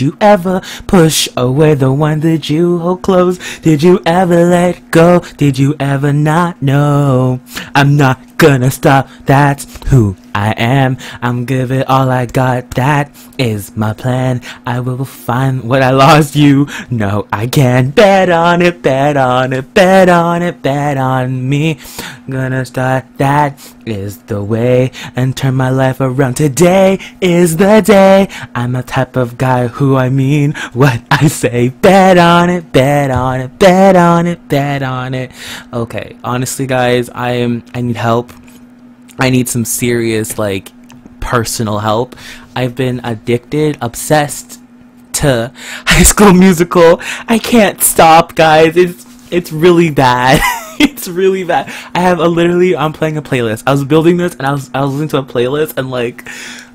Did you ever push away the one that you hold close? Did you ever let go? Did you ever not know? I'm not gonna stop. That's who I am. I'm give it all I got. That is my plan. I will find what I lost. You know I can bet on it, bet on it, bet on it, bet on me. Gonna start. That is the way and turn my life around. Today is the day. I'm the type of guy who I mean what I say. Bet on it, bet on it, bet on it, bet on it. Okay, honestly, guys, I am. I need help. I need some serious, like, personal help. I've been addicted, obsessed to High School Musical. I can't stop, guys. It's it's really bad. it's really bad. I have a literally. I'm playing a playlist. I was building this, and I was I was listening to a playlist, and like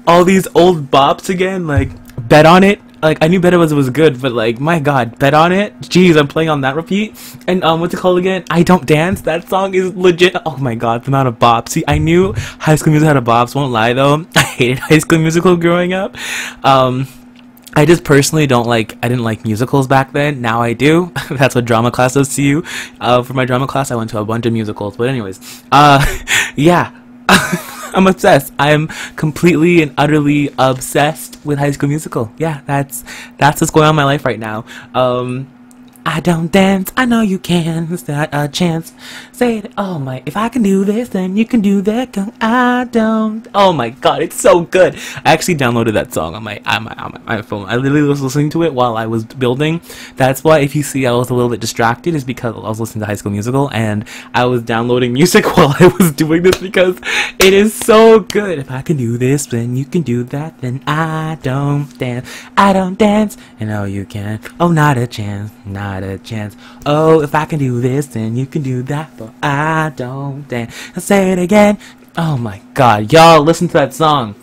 all these old bops again. Like bet on it. Like I knew Bet was was good, but like my god, bet on it. Jeez, I'm playing on that repeat. And um, what's it called again? I don't dance. That song is legit. Oh my god, the amount of bops. See, I knew High School Musical had a bops. Won't lie though. I hated High School Musical growing up. Um. I just personally don't like, I didn't like musicals back then. Now I do. That's what drama class does to you. Uh, for my drama class, I went to a bunch of musicals. But anyways, uh, yeah. I'm obsessed. I'm completely and utterly obsessed with High School Musical. Yeah, that's that's what's going on in my life right now. Um, I don't dance, I know you can. Is that a chance? Say it. Oh my, if I can do this, then you can do that. I don't. Oh my god, it's so good. I actually downloaded that song on my on my, on my phone. I literally was listening to it while I was building. That's why if you see I was a little bit distracted, is because I was listening to High School Musical and I was downloading music while I was doing this because it is so good. If I can do this, then you can do that. Then I don't dance. I don't dance, and oh you can. Oh, not a chance. Not a chance. Oh, if I can do this, then you can do that. But I don't dance. I'll say it again. Oh my god, y'all listen to that song.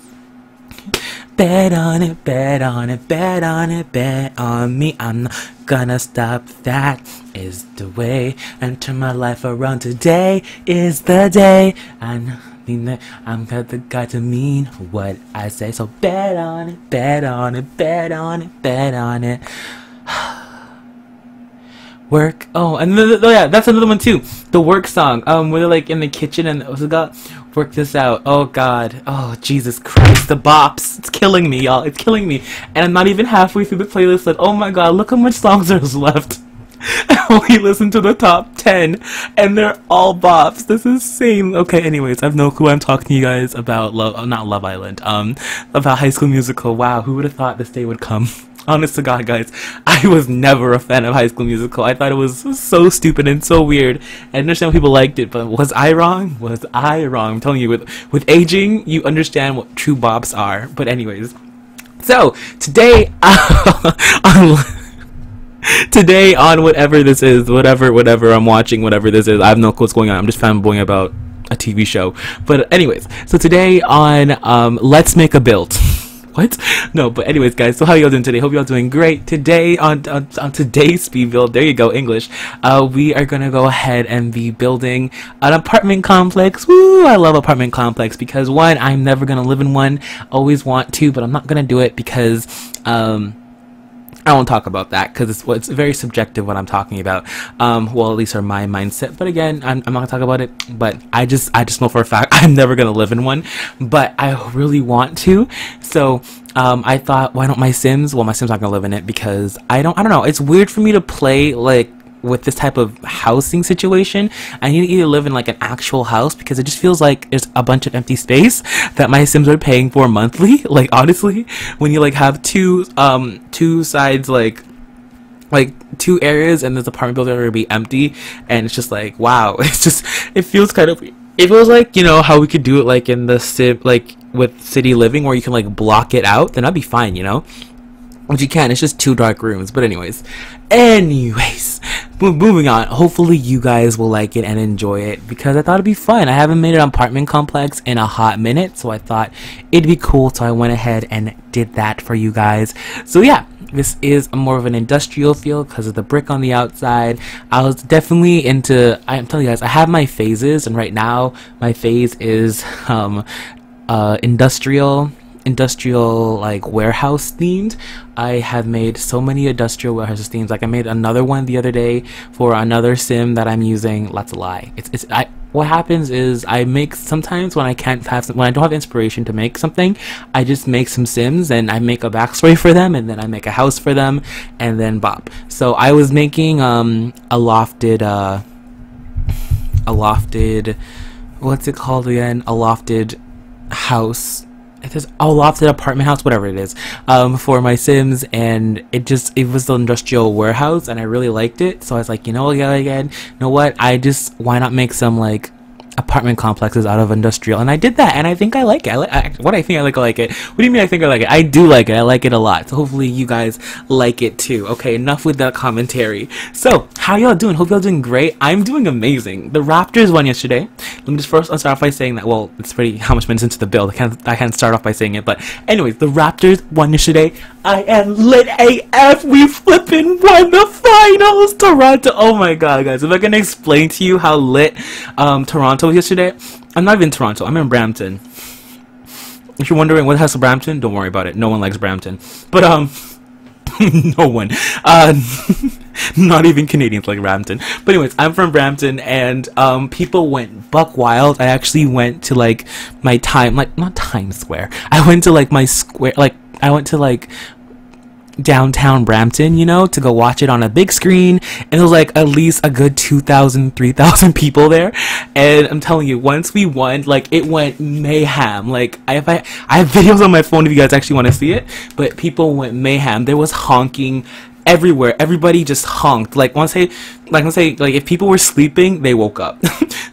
Bet on it, bet on it, bet on it, bet on me. I'm not gonna stop. That is the way. And turn my life around. Today is the day. I mean that I'm got the guy to mean what I say. So bet on it, bet on it, bet on it, bet on it. Work. Oh, and the, oh yeah, that's another one too. The work song. Um, where they're like in the kitchen and what's it got? Work this out. Oh God. Oh Jesus Christ. The bops. It's killing me, y'all. It's killing me. And I'm not even halfway through the playlist. Like, oh my God, look how much songs there's left. Only listened to the top 10 and they're all bops. This is insane. Okay, anyways, I have no clue I'm talking to you guys about Love, not Love Island, um, about High School Musical. Wow, who would have thought this day would come? Honest to God, guys, I was never a fan of High School Musical. I thought it was so stupid and so weird. I understand why people liked it, but was I wrong? Was I wrong? I'm telling you, with with aging, you understand what true bops are. But anyways, so today, on, today on whatever this is, whatever whatever I'm watching, whatever this is, I have no clue what's going on. I'm just fanboying about a TV show. But anyways, so today on um, Let's Make a Build what? No, but anyways, guys, so how y'all doing today? Hope y'all doing great. Today, on, on, on today's speed build, there you go, English, uh, we are gonna go ahead and be building an apartment complex. Woo! I love apartment complex because one, I'm never gonna live in one. Always want to, but I'm not gonna do it because, um, I won't talk about that because it's, it's very subjective what I'm talking about. Um, well, at least are my mindset. But again, I'm, I'm, not gonna talk about it. But I just I just know for a fact I'm never gonna live in one. But I really want to. So um, I thought, why don't my Sims? Well, my Sims not gonna live in it because I don't I don't know. It's weird for me to play like with this type of housing situation, I need to either live in like an actual house because it just feels like there's a bunch of empty space that my Sims are paying for monthly. Like honestly, when you like have two um two sides like like two areas and this apartment building are gonna be empty and it's just like wow it's just it feels kind of it feels like you know how we could do it like in the sim like with city living where you can like block it out then I'd be fine you know which you can it's just two dark rooms but anyways. Anyways moving on. Hopefully you guys will like it and enjoy it because i thought it'd be fun. I haven't made an apartment complex in a hot minute so i thought it'd be cool so i went ahead and did that for you guys. So yeah this is more of an industrial feel because of the brick on the outside. I was definitely into i'm telling you guys i have my phases and right now my phase is um uh industrial industrial like warehouse themed. I have made so many industrial warehouse themes. Like I made another one the other day for another sim that I'm using. A lie. It's it's I what happens is I make sometimes when I can't have some, when I don't have inspiration to make something, I just make some Sims and I make a backstory for them and then I make a house for them and then bop. So I was making um a lofted uh a lofted what's it called again? A lofted house it is a lofted apartment house, whatever it is, um, for my Sims, and it just it was the industrial warehouse, and I really liked it. So I was like, you know, again, you know what? I just why not make some like apartment complexes out of industrial and I did that and I think I like it. I like I, what I think I like I like it. What do you mean I think I like it? I do like it. I like it a lot. So hopefully you guys like it too. Okay, enough with that commentary. So, how y'all doing? Hope y'all doing great. I'm doing amazing. The Raptors won yesterday. Let me just first start off by saying that well, it's pretty how much minutes into the build. I can't I can't start off by saying it, but anyways, the Raptors won yesterday. I am lit AF. We flipping won the finals. Toronto. Oh my god, guys. If I can explain to you how lit um Toronto Toronto yesterday. I'm not even in Toronto. I'm in Brampton. If you're wondering what has Brampton, don't worry about it. No one likes Brampton. But um, no one. Uh, not even Canadians like Brampton. But anyways, I'm from Brampton, and um, people went buck wild. I actually went to like my time, like not Times Square. I went to like my square, like I went to like downtown Brampton, you know, to go watch it on a big screen. And it was like at least a good 2,000, 3,000 people there. And I'm telling you, once we won, like it went mayhem. Like I I, I have videos on my phone if you guys actually want to see it, but people went mayhem. There was honking everywhere. Everybody just honked. Like once I like let's say like if people were sleeping, they woke up.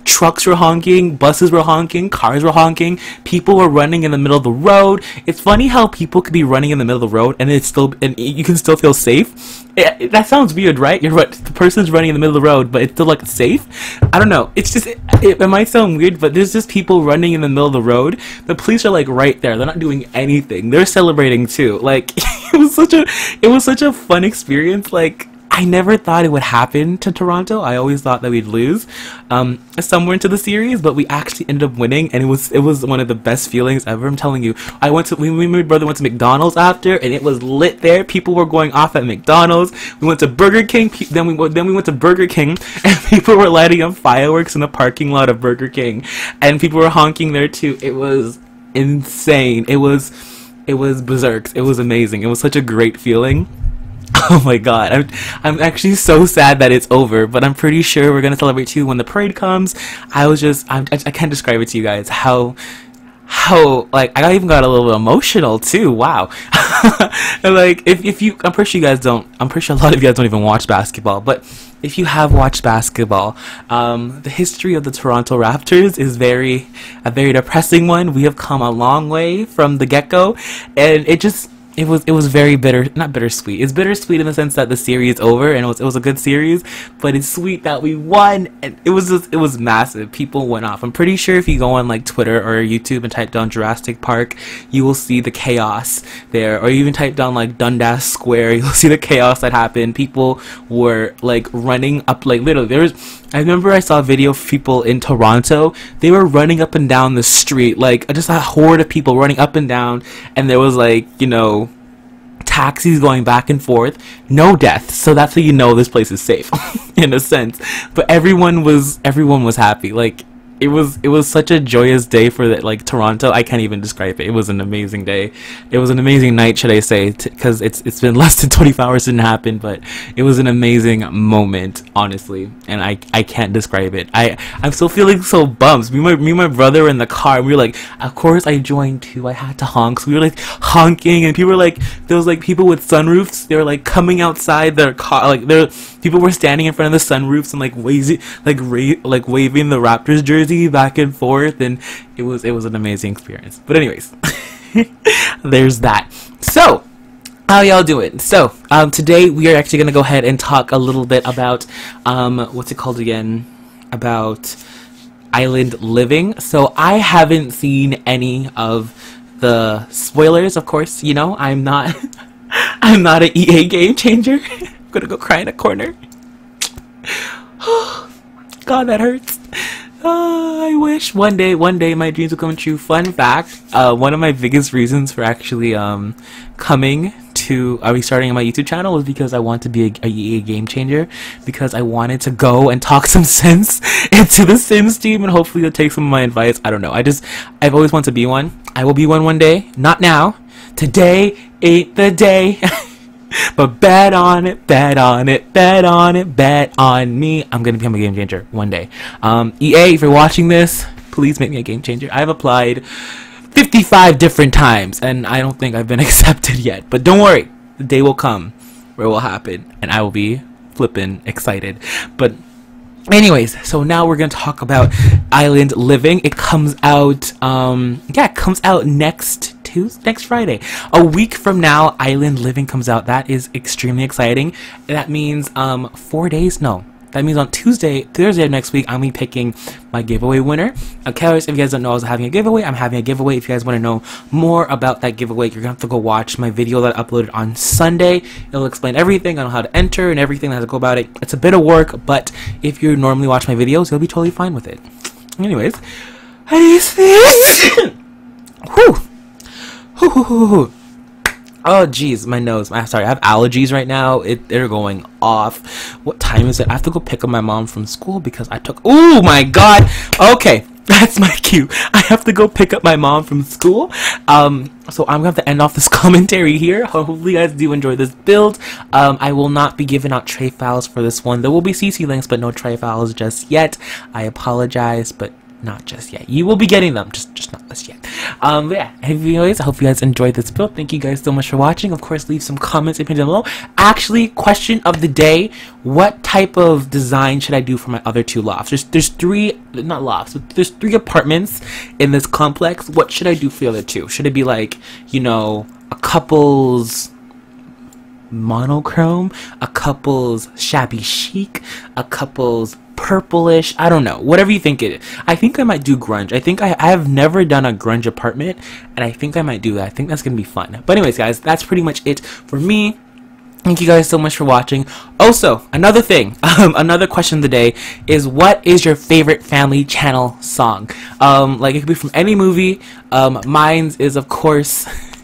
Trucks were honking, buses were honking, cars were honking, people were running in the middle of the road. It's funny how people could be running in the middle of the road and it's still and you can still feel safe. It, it, that sounds weird, right? You're right. The person's running in the middle of the road, but it's still like safe. I don't know. It's just it, it might sound weird, but there's just people running in the middle of the road. The police are like right there. They're not doing anything. They're celebrating too. Like it was such a it was such a fun experience. Like I never thought it would happen to Toronto. I always thought that we'd lose um, somewhere into the series, but we actually ended up winning, and it was it was one of the best feelings ever. I'm telling you. I went to we, me and my brother went to McDonald's after, and it was lit there. People were going off at McDonald's. We went to Burger King. Then we then we went to Burger King, and people were lighting up fireworks in the parking lot of Burger King, and people were honking there too. It was insane. It was it was berserk. It was amazing. It was such a great feeling. Oh my god, I'm I'm actually so sad that it's over, but I'm pretty sure we're gonna celebrate too when the parade comes. I was just I'm, I, I can't describe it to you guys how how like I even got a little emotional too. Wow, like if if you I'm pretty sure you guys don't I'm pretty sure a lot of you guys don't even watch basketball, but if you have watched basketball, um, the history of the Toronto Raptors is very a very depressing one. We have come a long way from the get go, and it just it was it was very bitter not bittersweet. It's bittersweet in the sense that the series is over and it was it was a good series but it's sweet that we won. And it was just, it was massive. People went off. I'm pretty sure if you go on like twitter or youtube and type down jurassic park you will see the chaos there. Or you even type down like dundas square you'll see the chaos that happened. People were like running up like literally there was I remember I saw a video of people in Toronto. They were running up and down the street, like just a horde of people running up and down, and there was like, you know, taxis going back and forth. No deaths, so that's how you know this place is safe, in a sense. But everyone was everyone was happy. Like it was it was such a joyous day for the, like Toronto. I can't even describe it. It was an amazing day. It was an amazing night, should I say? Because it's it's been less than 24 hours since it happened, but it was an amazing moment, honestly, and I I can't describe it. I I'm still feeling so bummed. Me my me my brother were in the car. And we were like, of course I joined too. I had to honk. So we were like honking, and people were like there was like people with sunroofs. They were like coming outside their car. Like there people were standing in front of the sunroofs and like waving like ra- like waving the Raptors jersey back and forth, and it was it was an amazing experience. But anyways, there's that. So how y'all doing? So, um, today we are actually gonna go ahead and talk a little bit about, um, what's it called again? About island living. So I haven't seen any of the spoilers, of course. You know, I'm not, I'm not an EA game changer. I'm gonna go cry in a corner. God, that hurts. Oh, I wish one day, one day my dreams will come true. Fun fact, uh, one of my biggest reasons for actually um, coming to uh, restarting my YouTube channel was because I want to be a, a, a, game changer. Because I wanted to go and talk some sense into the Sims team and hopefully they'll take some of my advice. I don't know. I just, I've always wanted to be one. I will be one one day. Not now. Today ain't the day. but bet on it, bet on it, bet on it, bet on me. I'm gonna become a game changer one day. Um, EA, if you're watching this, please make me a game changer. I've applied 55 different times and I don't think I've been accepted yet. But don't worry, the day will come where it will happen and I will be flipping excited. But anyways so now we're gonna talk about island living it comes out um yeah it comes out next Tuesday, next Friday. A week from now, Island Living comes out. That is extremely exciting. That means um four days. No, that means on Tuesday, Thursday of next week, I'm be picking my giveaway winner. Okay, uh, if you guys don't know I was having a giveaway, I'm having a giveaway. If you guys want to know more about that giveaway, you're gonna have to go watch my video that I uploaded on Sunday. It'll explain everything on how to enter and everything, how to go about it. It's a bit of work, but if you normally watch my videos, you'll be totally fine with it. Anyways, how do you? Whew. Oh, jeez, my nose. I'm sorry, I have allergies right now. It, they're going off. What time is it? I have to go pick up my mom from school because I took. Oh my god. Okay, that's my cue. I have to go pick up my mom from school. Um, so I'm gonna have to end off this commentary here. Hopefully, you guys do enjoy this build. Um, I will not be giving out tray files for this one. There will be CC links, but no tray files just yet. I apologize, but not just yet. You will be getting them, just just not just yet. Um, but yeah. Anyways, I hope you guys enjoyed this build. Thank you guys so much for watching. Of course, leave some comments down below. Actually, question of the day: What type of design should I do for my other two lofts? There's there's three, not lofts, but there's three apartments in this complex. What should I do for the other two? Should it be like you know a couple's monochrome, a couple's shabby chic, a couple's purplish. I don't know. Whatever you think it is. I think I might do grunge. I think I, I have never done a grunge apartment, and I think I might do that. I think that's going to be fun. But anyways, guys, that's pretty much it for me. Thank you guys so much for watching. Also, another thing, um, another question of the day is what is your favorite family channel song? Um, like it could be from any movie. Um, mine's is of course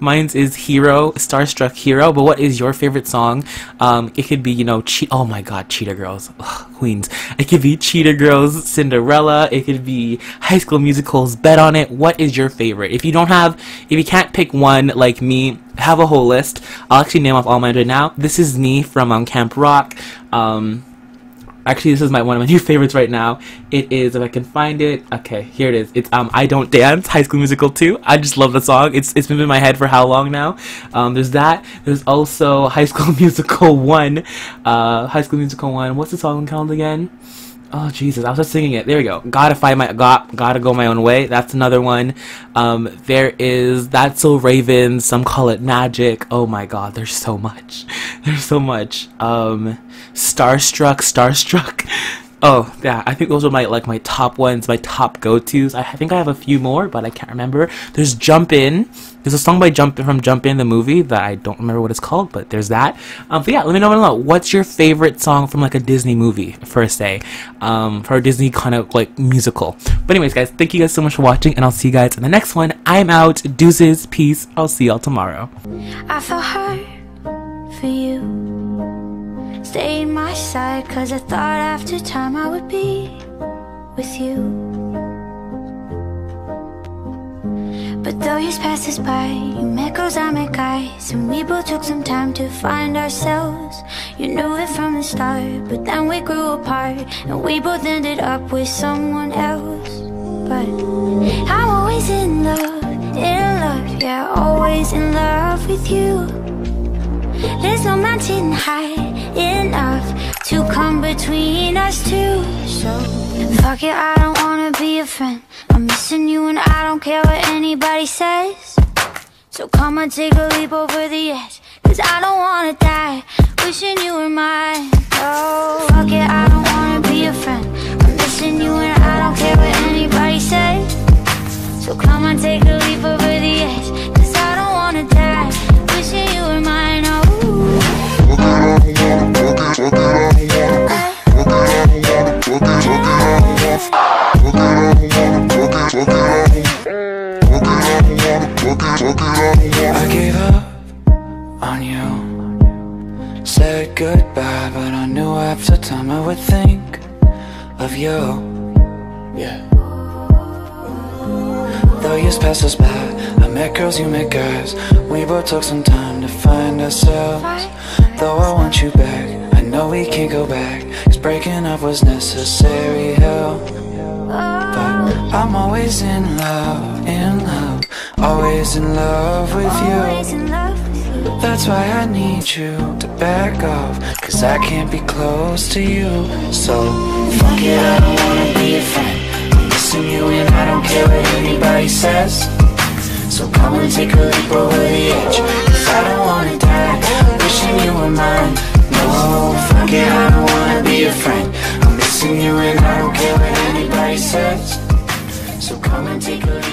Mine's is Hero, Starstruck Hero. But what is your favorite song? Um, it could be, you know, che- oh my god, Cheetah Girls, Ugh, Queens. It could be Cheetah Girls, Cinderella. It could be High School Musicals, Bet on It. What is your favorite? If you don't have, if you can't pick one like me, have a whole list. I'll actually name off all mine right now. This is me from um, Camp Rock. Um, Actually, this is my one of my new favorites right now. It is if I can find it. Okay, here it is. It's um I Don't Dance, High School Musical 2. I just love the song. It's it's been in my head for how long now? Um, there's that. There's also High School Musical 1. Uh, High School Musical 1. What's the song called again? Oh Jesus! I was just singing it. There we go. Gotta find my got gotta go my own way. That's another one. Um, there is that's so Raven. Some call it magic. Oh my God! There's so much. There's so much. Um, Starstruck, Starstruck. Oh yeah, I think those are my like my top ones, my top go-tos. I think I have a few more, but I can't remember. There's Jump In. There's a song by Jump from Jump In the movie that I don't remember what it's called, but there's that. Um, but yeah, let me know below. What's your favorite song from like a Disney movie, per se, um, for a Disney kind of like musical? But anyways, guys, thank you guys so much for watching, and I'll see you guys in the next one. I'm out. Deuces, peace. I'll see y'all tomorrow. I hurt for you. Stay in my side Cause I thought after time I would be with you. But though years pass us by You met girls, I met guys And we both took some time to find ourselves. You knew it from the start But then we grew apart And we both ended up with someone else. But I'm always in love, in love Yeah, always in love with you. There's no mountain high enough to come between us two. So, fuck it, I don't wanna be a friend. I'm missing you and I don't care what anybody says. So come and take a leap over the edge Cause I don't wanna die wishing you were mine. Oh, fuck it, I don't wanna be a friend I gave up on you. Said goodbye but I knew after time I would think of you. Yeah. Though years passed us by I met girls, you met guys. We both took some time to find ourselves. Though I want you back I know we can't go back. Cause breaking up was necessary hell. But I'm always in love, in love. Always in love with you. That's why I need you to back off Cause I can't be close to you. So, fuck it, I don't wanna be a friend. I'm missing you and I don't care what anybody says. So come and take a leap over the edge. Cause I don't wanna die Wishing you were mine. No, fuck it, I don't wanna be a friend. I'm missing you and I don't care what anybody says. So come and take a leap